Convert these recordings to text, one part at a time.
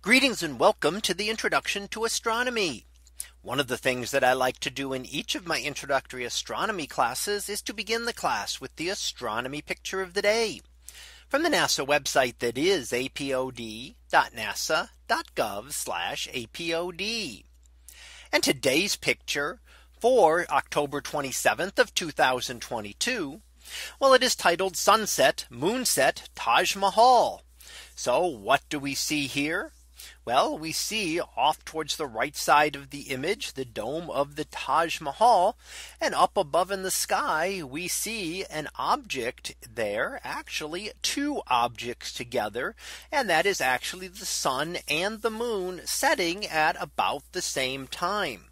Greetings and welcome to the introduction to astronomy. One of the things that I like to do in each of my introductory astronomy classes is to begin the class with the astronomy picture of the day from the NASA website that is apod.nasa.gov apod. And today's picture for October 27th of 2022. Well, it is titled Sunset Moonset Taj Mahal. So what do we see here? Well, we see off towards the right side of the image, the dome of the Taj Mahal. And up above in the sky, we see an object there, actually two objects together. And that is actually the sun and the moon setting at about the same time.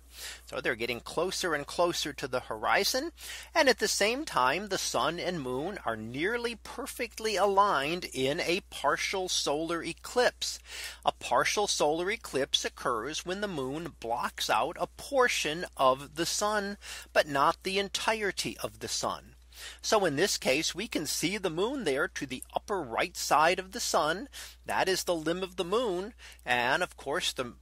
So they're getting closer and closer to the horizon. And at the same time, the sun and moon are nearly perfectly aligned in a partial solar eclipse. A partial solar eclipse occurs when the moon blocks out a portion of the sun, but not the entirety of the sun. So in this case, we can see the moon there to the upper right side of the sun. That is the limb of the moon. And of course, the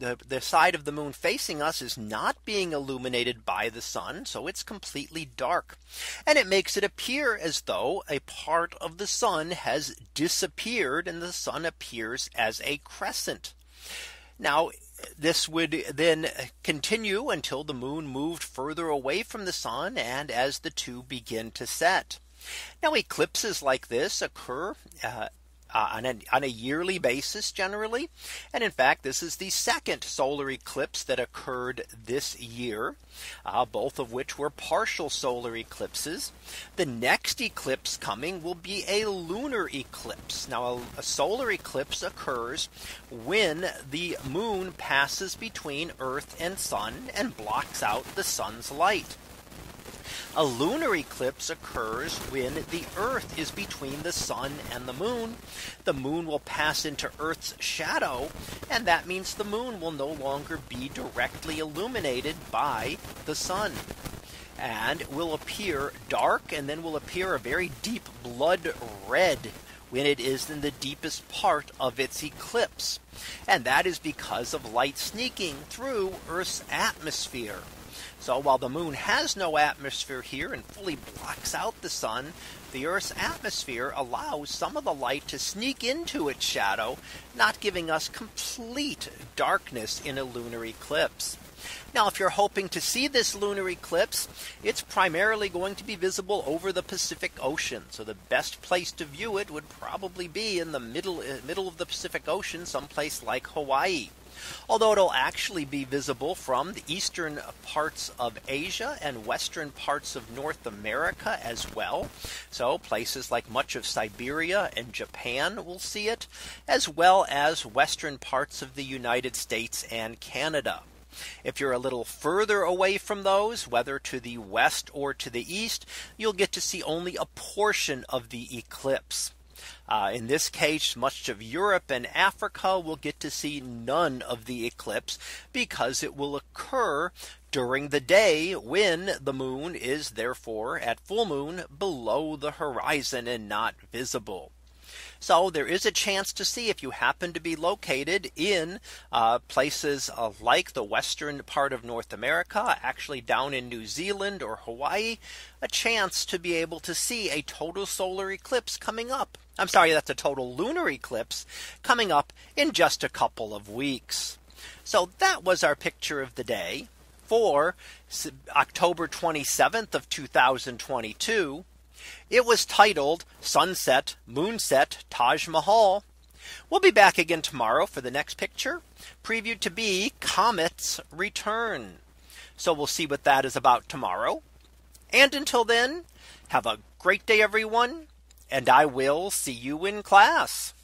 the, the side of the moon facing us is not being illuminated by the sun. So it's completely dark. And it makes it appear as though a part of the sun has disappeared and the sun appears as a crescent. Now this would then continue until the moon moved further away from the sun and as the two begin to set. Now eclipses like this occur uh, uh, on, a, on a yearly basis generally. And in fact, this is the second solar eclipse that occurred this year, uh, both of which were partial solar eclipses. The next eclipse coming will be a lunar eclipse. Now a, a solar eclipse occurs when the moon passes between Earth and sun and blocks out the sun's light. A lunar eclipse occurs when the Earth is between the sun and the moon. The moon will pass into Earth's shadow. And that means the moon will no longer be directly illuminated by the sun and will appear dark and then will appear a very deep blood red when it is in the deepest part of its eclipse. And that is because of light sneaking through Earth's atmosphere. So while the moon has no atmosphere here and fully blocks out the sun, the Earth's atmosphere allows some of the light to sneak into its shadow, not giving us complete darkness in a lunar eclipse. Now, if you're hoping to see this lunar eclipse, it's primarily going to be visible over the Pacific Ocean. So the best place to view it would probably be in the middle uh, middle of the Pacific Ocean, someplace like Hawaii although it'll actually be visible from the eastern parts of Asia and western parts of North America as well. So places like much of Siberia and Japan will see it as well as western parts of the United States and Canada. If you're a little further away from those, whether to the west or to the east, you'll get to see only a portion of the eclipse. Uh, in this case, much of Europe and Africa will get to see none of the eclipse because it will occur during the day when the moon is therefore at full moon below the horizon and not visible. So there is a chance to see if you happen to be located in uh, places uh, like the western part of North America, actually down in New Zealand or Hawaii, a chance to be able to see a total solar eclipse coming up. I'm sorry, that's a total lunar eclipse coming up in just a couple of weeks. So that was our picture of the day for October 27th of 2022. It was titled Sunset Moonset Taj Mahal. We'll be back again tomorrow for the next picture previewed to be Comet's Return. So we'll see what that is about tomorrow. And until then, have a great day, everyone. And I will see you in class.